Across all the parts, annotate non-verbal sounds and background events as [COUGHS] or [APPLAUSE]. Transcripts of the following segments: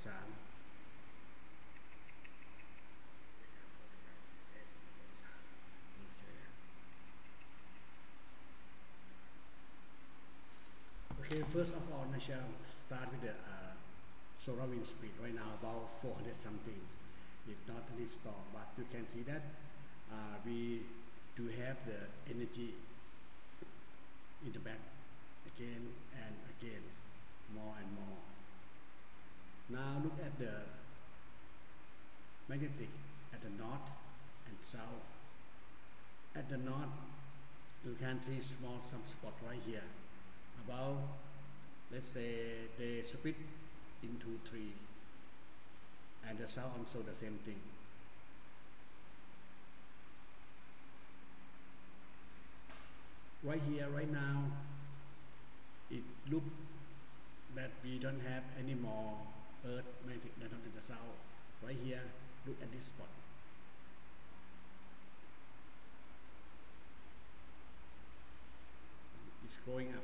S หนึ่งสองสาม Okay, first of all, I shall start with the uh, solar wind speed right now about 400 something. It's not really strong, but you can see that uh, we do have the energy in the back again and again, more and more. Now look at the magnetic at the north and south. At the north, you can see small some spot right here. About let's say they split into three, and the south also the same thing. Right here, right now, it look that we don't have any more earth magnetic in the south. Right here, look at this spot. It's going up.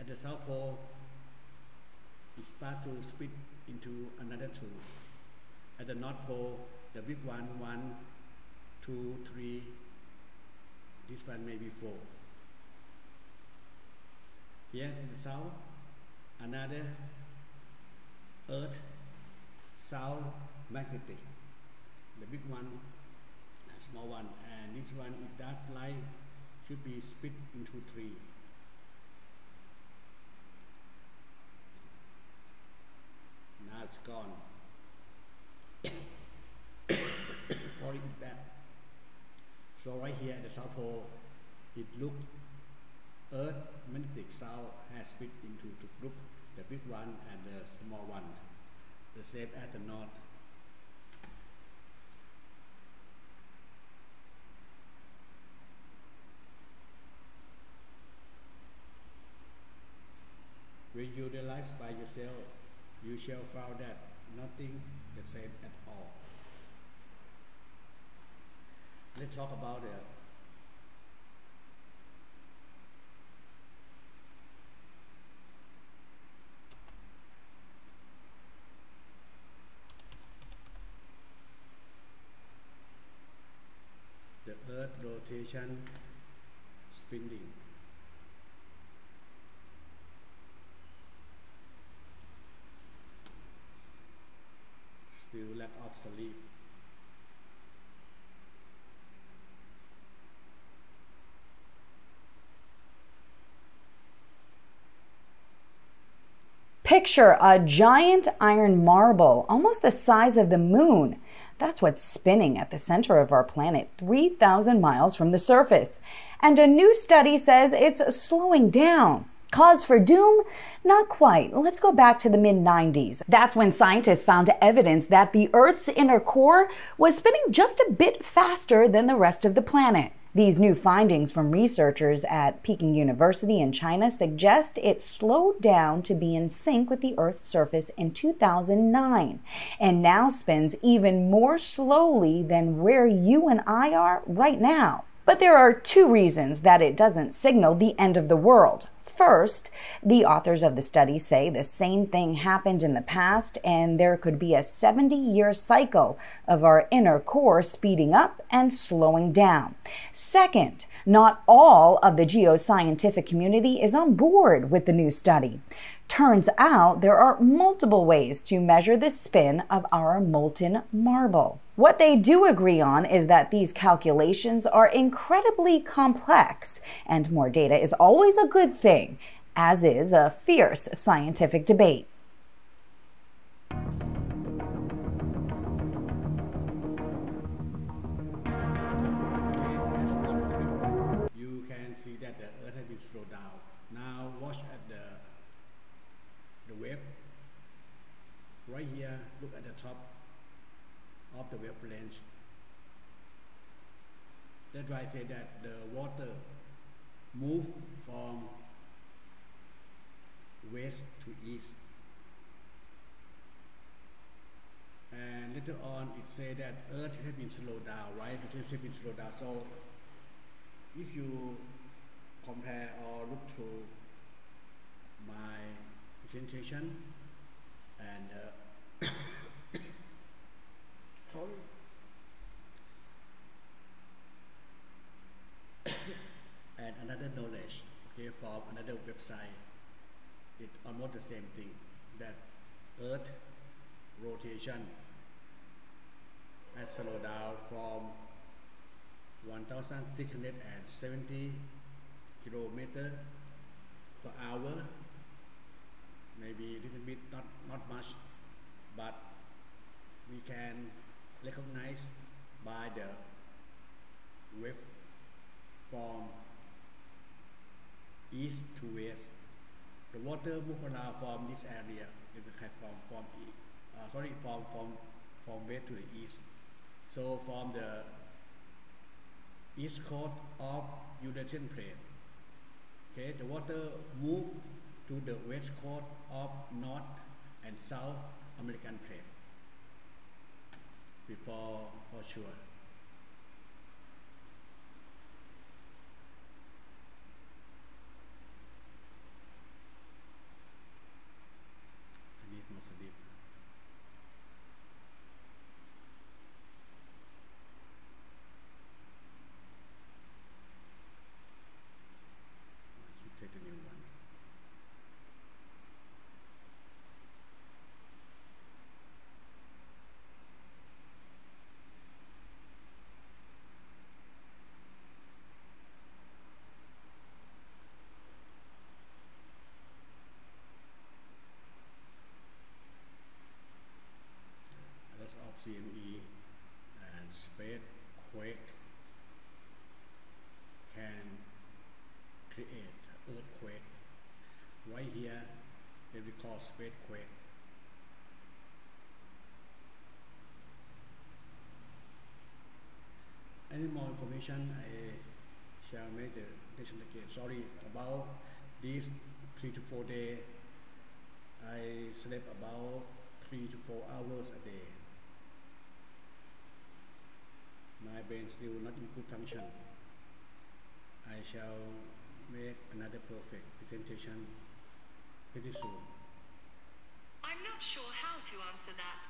At the south pole, it start to split into another two. At the north pole, the big one, one, two, three. This one maybe four. Here in the south, another earth south magnetic. The big one, the small one, and this one it does like should be split into three. Now it's gone. [COUGHS] Falling it back. So right here at the South Pole, it look Earth magnetic south has split into two groups, the big one and the small one. The same at the north. When you realize by yourself, you shall find that nothing the same at all. Let's talk about the the earth rotation spinning still lack of sleep Picture a giant iron marble, almost the size of the moon. That's what's spinning at the center of our planet, 3,000 miles from the surface. And a new study says it's slowing down. Cause for doom? Not quite. Let's go back to the mid 90s. That's when scientists found evidence that the Earth's inner core was spinning just a bit faster than the rest of the planet. These new findings from researchers at Peking University in China suggest it slowed down to be in sync with the Earth's surface in 2009 and now spins even more slowly than where you and I are right now. But there are two reasons that it doesn't signal the end of the world. First, the authors of the study say the same thing happened in the past and there could be a 70 year cycle of our inner core speeding up and slowing down. Second, not all of the geoscientific community is on board with the new study. Turns out there are multiple ways to measure the spin of our molten marble. What they do agree on is that these calculations are incredibly complex, and more data is always a good thing, as is a fierce scientific debate. You can see that the earth has been slowed down. Now watch at the the wave. Right here, look at the top of the wave range. That's why I say that the water move from west to east. And later on, it say that Earth has been slowed down, right? It has been slowed down. So, if you compare or look through my presentation and uh, [COUGHS] sorry. [COUGHS] And another knowledge okay from another website. It's almost the same thing that earth rotation has slowed down from 1670 kilometer per hour maybe a little bit not not much but we can recognize by the wave from east to west. The water move around from this area from from uh, sorry from from from west to the east. So from the east coast of Eurasian plate okay the water move to the west coast of North and South American plate before for sure I need more sleep I should take a new one That's of CME and space quake can create earthquake. Right here, they we call space quake. Any more information, I shall make the presentation again. Sorry about these three to four day. I slept about three to four hours a day. My brain still not in good function. I shall make another perfect presentation pretty soon. I'm not sure how to answer that.